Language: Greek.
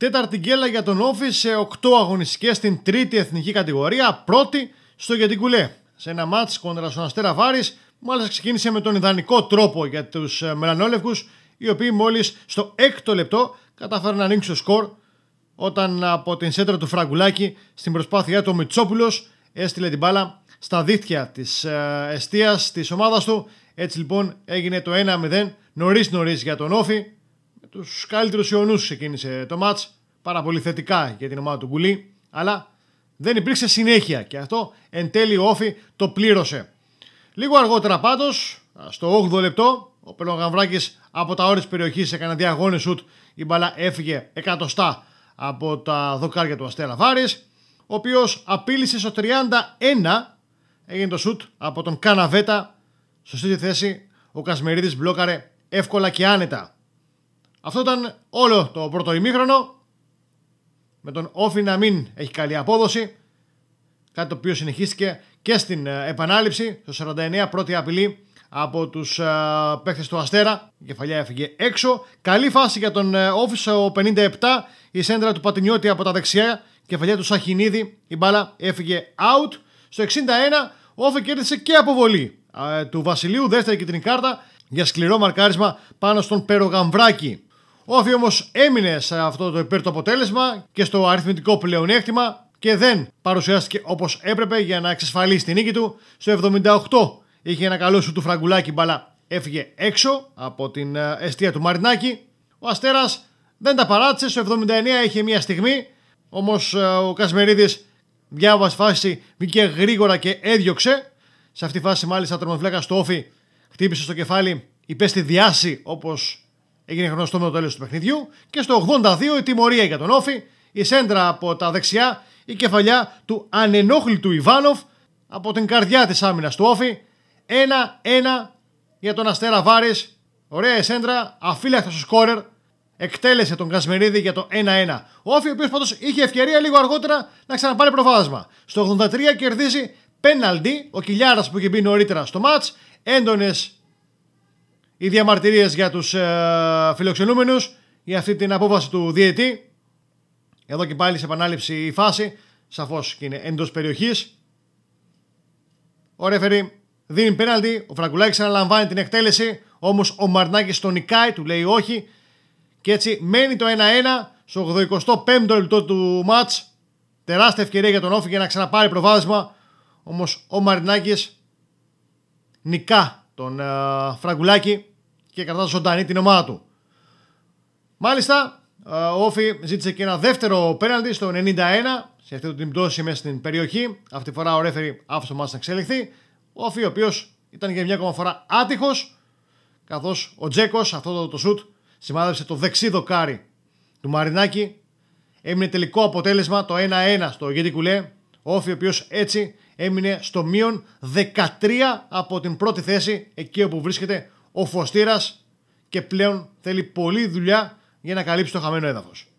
Τέταρτη γκέλα για τον Όφη σε 8 αγωνιστικές στην τρίτη εθνική κατηγορία, πρώτη στο Γεντικουλέ. Σε ένα μάτς κόντρα στον Αστέρα Βάρης, μάλιστα ξεκίνησε με τον ιδανικό τρόπο για τους ε, μελανόλευκους, οι οποίοι μόλις στο έκτο λεπτό κατάφεραν να ανοίξουν το σκορ όταν από την σέντρα του Φραγκουλάκη στην προσπάθειά του ο Μιτσόπουλος έστειλε την μπάλα στα δίχτυα της ε, εστίας της ομάδας του. Έτσι λοιπόν έγινε το 1-0 νωρίς νωρίς για τον Όφη. Με τους καλύτερους ιονούς ξεκίνησε το μάτς. Πάρα πολύ θετικά για την ομάδα του Γκουλή. Αλλά δεν υπήρξε συνέχεια και αυτό εν τέλει ο Όφη το πλήρωσε. Λίγο αργότερα πάντως, στο 8ο λεπτό, ο Πελογαμβράκης από τα όρια της περιοχής έκανε διαγώνη σουτ. Η μπαλά έφυγε εκατοστά από τα δοκάρια του Αστέρα Βάρης, ο οποίος απείλησε στο 31 έγινε το σουτ από τον Καναβέτα. Σωστή θέση ο Κασμερίδης μπλόκαρε εύκολα και άνετα. Αυτό ήταν όλο το πρώτο ημίχρονο. Με τον Όφη να μην έχει καλή απόδοση. Κάτι το οποίο συνεχίστηκε και στην ε, επανάληψη. Στο 49 πρώτη απειλή από τους ε, παίχτες του Αστέρα. Η κεφαλιά έφυγε έξω. Καλή φάση για τον ε, Όφη στο 57. Η σέντρα του Πατινιώτη από τα δεξιά. Η κεφαλιά του Σαχινίδη. Η μπάλα έφυγε out. Στο 61 ο Όφη κέρδισε και αποβολή του Βασιλείου. Δεύτερη και την κάρτα για σκληρό μαρκάρισμα πάνω στον Περογαμβράκη. Ο Όφη όμως έμεινε σε αυτό το υπέρ το αποτέλεσμα και στο αριθμητικό πλεονέκτημα και δεν παρουσιάστηκε όπως έπρεπε για να εξασφαλίσει την νίκη του. Στο 78 είχε ένα καλό σου του φραγκουλάκι μπαλά. Έφυγε έξω από την ε, αιστεία του Μαρινάκη. Ο Αστέρας δεν τα παράτησε. Στο 79 είχε μια στιγμή. Όμως ε, ο Κασμερίδης διάβασε φάση, βγήκε γρήγορα και έδιωξε. Σε αυτή τη φάση, μάλιστα, ο στο όφι χτύπησε στο κεφάλι, υπέστη διάση όπως έγινε γνωστό με το τέλος του παιχνιδιού. Και στο 82 η τιμωρία για τον όφι, η σέντρα από τα δεξιά, η κεφαλιά του ανενόχλητου Ιβάνοφ από την καρδιά της άμυνας του όφι. 1-1 για τον Αστέρα Βάρης. Ωραία η σέντρα, αφύλακτος σκόρερ, εκτέλεσε τον Κασμερίδη για το 1-1. Ο Όφη, ο οποίος πάντως είχε ευκαιρία λίγο αργότερα να ξαναπάρει προβάδισμα. Στο 83 κερδίζει πέναλτι ο Κιλιάρας που είχε μπει νωρίτερα στο ματ. Έντονες οι διαμαρτυρίες για τους ε, φιλοξενούμενους για αυτή την απόφαση του διαιτή. Εδώ και πάλι σε επανάληψη η φάση. Σαφώς και είναι εντός περιοχής. Ο Ρέφερη δίνει πέναλτι. Ο Φραγκουλάκης αναλαμβάνει την εκτέλεση. Όμως ο Μαρνάκης τον νικάει, του λέει όχι. Και έτσι μένει το 1-1 στο 85ο λεπτό του μάτς. Τεράστια ευκαιρία για τον Όφη για να ξαναπάρει προβάδισμα. Όμως ο Μαρινάκης νικά τον uh, Φραγκουλάκη και κρατά ζωντανή την ομάδα του. Μάλιστα, uh, ο Όφη ζήτησε και ένα δεύτερο πέναλτι στο 91 σε αυτή την πτώση μέσα στην περιοχή. Αυτή τη φορά ο Ρέφερη άφησε το μάτς να εξελιχθεί. Ο Όφη ο οποίος ήταν για μια ακόμα φορά άτυχος καθώς ο Τζέκος αυτό το, το σουτ σημάδεψε το δεξί δοκάρι του Μαρινάκη. Έμεινε τελικό αποτέλεσμα το 1-1 στο Γέντι Κουλέ. Ο Όφη ο οποίος έτσι έμεινε στο μείον 13 από την πρώτη θέση εκεί όπου βρίσκεται ο Φωστήρας και πλέον θέλει πολλή δουλειά για να καλύψει το χαμένο έδαφος.